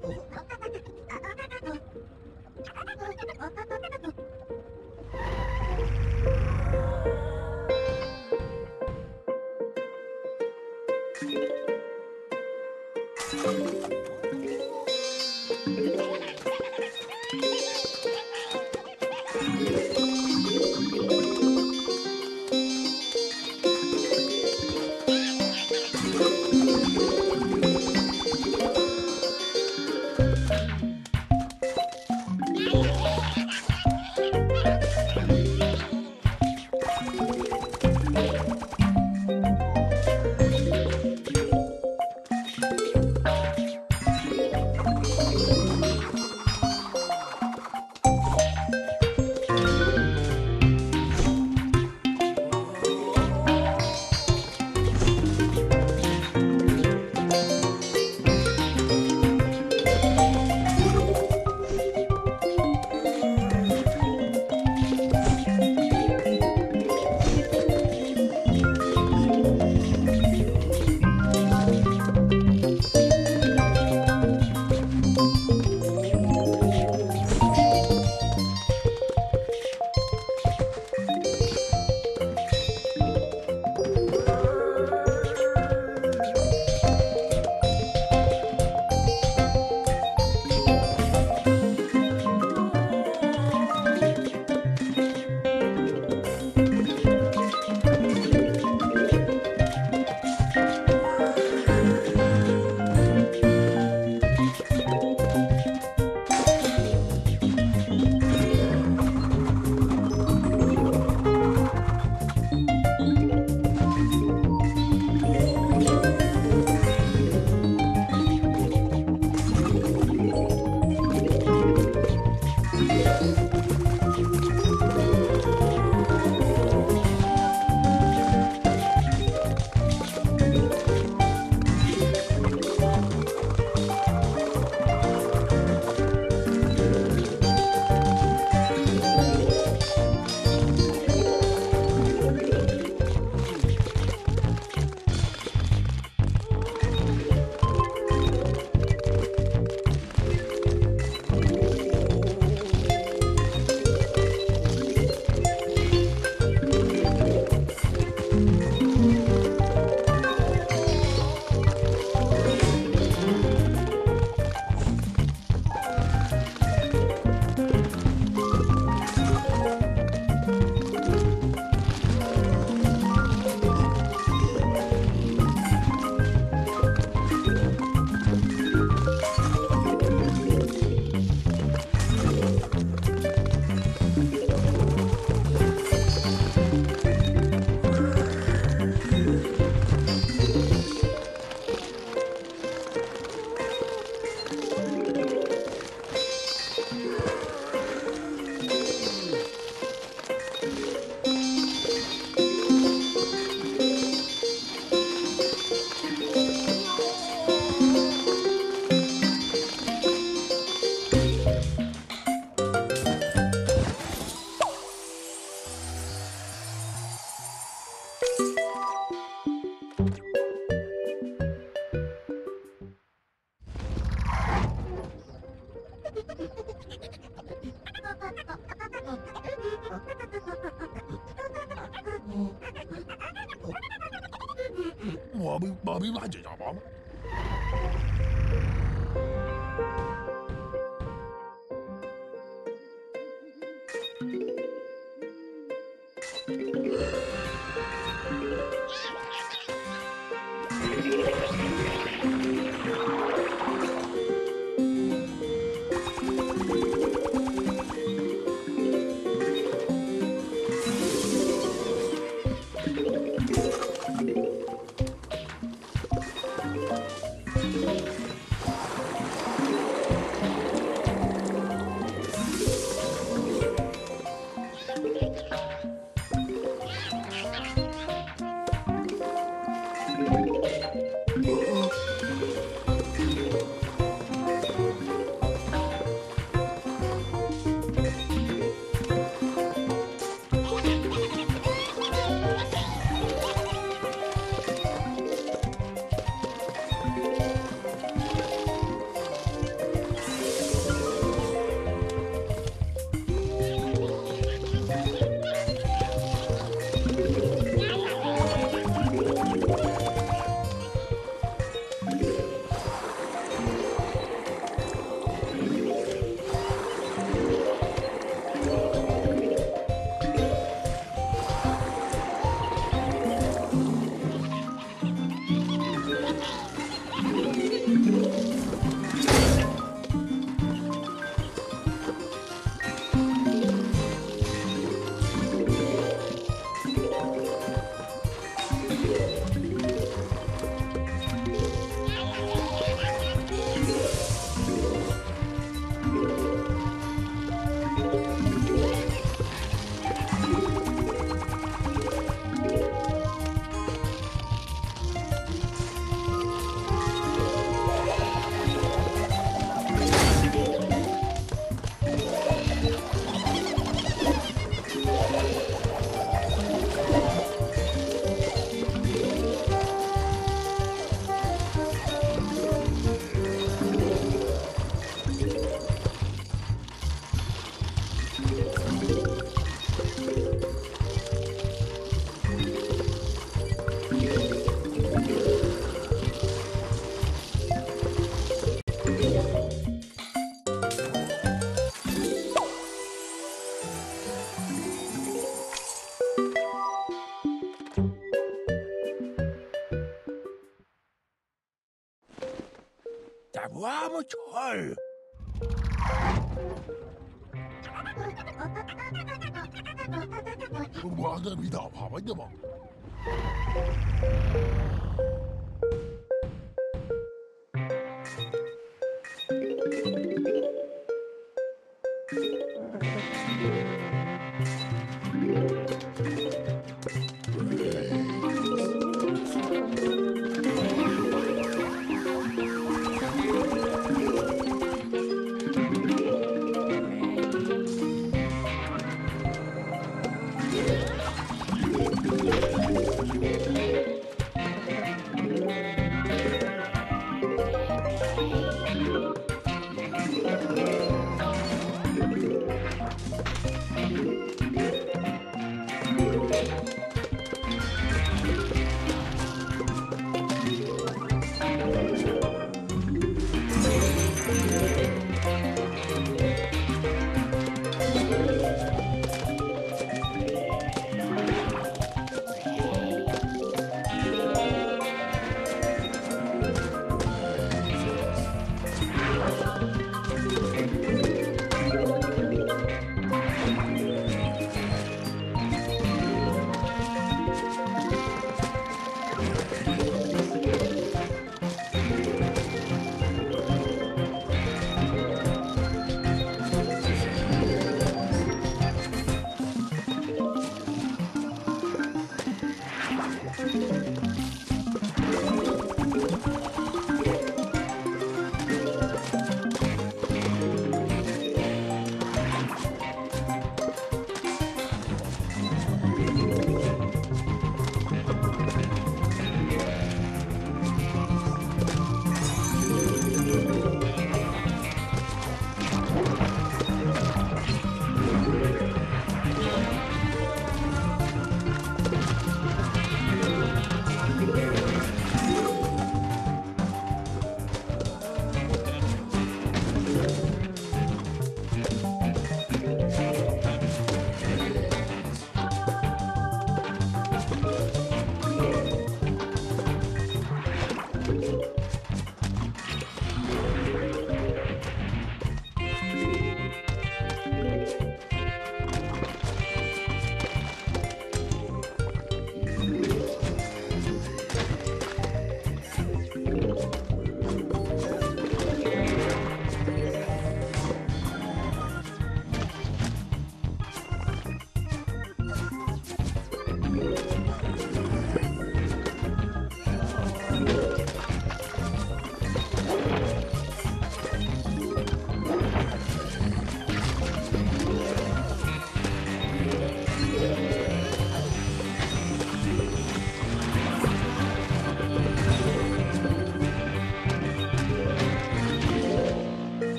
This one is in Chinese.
Oh. 我没，我没 wajahnya? 二。我阿哥比跑得慢的嘛。